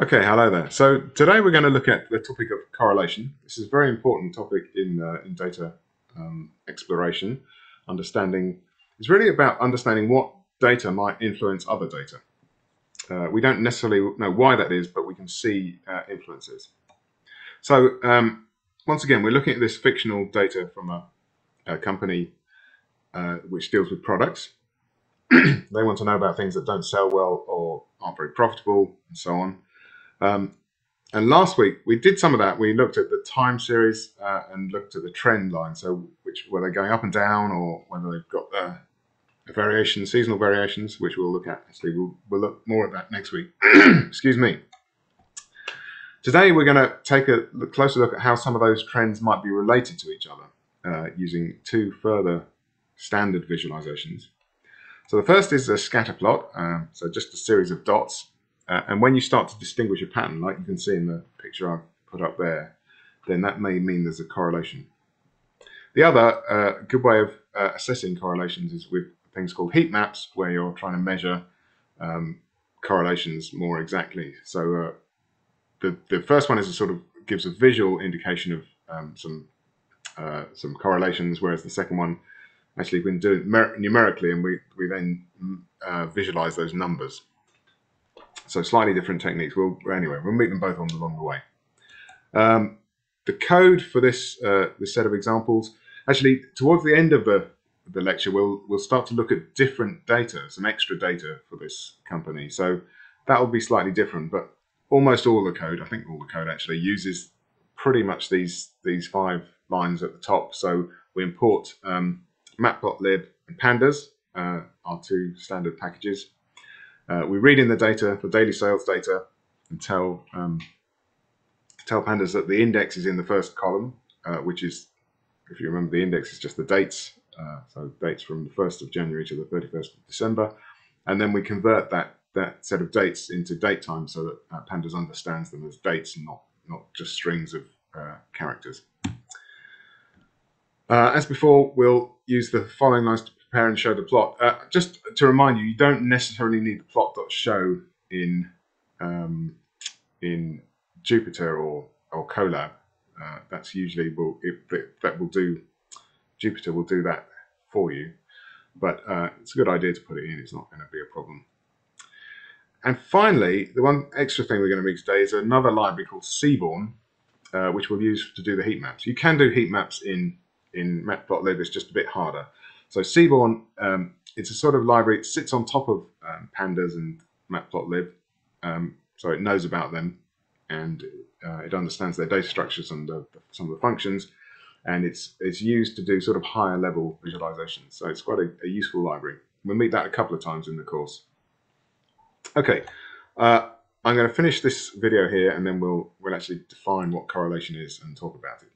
Okay, hello there. So today we're going to look at the topic of correlation. This is a very important topic in, uh, in data um, exploration. Understanding It's really about understanding what data might influence other data. Uh, we don't necessarily know why that is, but we can see uh, influences. So um, once again, we're looking at this fictional data from a, a company uh, which deals with products. they want to know about things that don't sell well or aren't very profitable and so on. Um, and last week we did some of that. We looked at the time series uh, and looked at the trend line. So which were they going up and down, or whether they've got uh, variation, seasonal variations, which we'll look at. Actually, we'll, we'll look more at that next week. Excuse me. Today we're going to take a closer look at how some of those trends might be related to each other uh, using two further standard visualizations. So the first is a scatter plot, um, so just a series of dots uh, and when you start to distinguish a pattern, like you can see in the picture I've put up there, then that may mean there's a correlation. The other uh, good way of uh, assessing correlations is with things called heat maps, where you're trying to measure um, correlations more exactly. So uh, the the first one is a sort of gives a visual indication of um, some uh, some correlations, whereas the second one actually we can do it numerically, and we we then uh, visualize those numbers. So slightly different techniques. We'll anyway, we'll meet them both on along the way. Um, the code for this uh, this set of examples, actually, towards the end of the the lecture, we'll we'll start to look at different data, some extra data for this company. So that will be slightly different, but almost all the code, I think all the code actually uses pretty much these these five lines at the top. So we import um, matplotlib and pandas, uh, our two standard packages. Uh, we read in the data, the daily sales data, and tell um, tell pandas that the index is in the first column, uh, which is, if you remember, the index is just the dates, uh, so dates from the 1st of January to the 31st of December, and then we convert that that set of dates into date time so that uh, pandas understands them as dates and not not just strings of uh, characters. As before, we'll use the following lines to prepare and show the plot. Uh, just to remind you, you don't necessarily need the plot.show in um, in Jupyter or or Colab. Uh, that's usually will it, that will do. Jupyter will do that for you, but uh, it's a good idea to put it in. It's not going to be a problem. And finally, the one extra thing we're going to meet today is another library called Seaborn, uh, which we'll use to do the heat maps. You can do heat maps in in Matplotlib. It's just a bit harder. So Seaborn, um, it's a sort of library. It sits on top of um, pandas and matplotlib, um, so it knows about them and uh, it understands their data structures and the, some of the functions, and it's it's used to do sort of higher level visualizations. So it's quite a, a useful library. We'll meet that a couple of times in the course. Okay, uh, I'm going to finish this video here, and then we'll we'll actually define what correlation is and talk about it.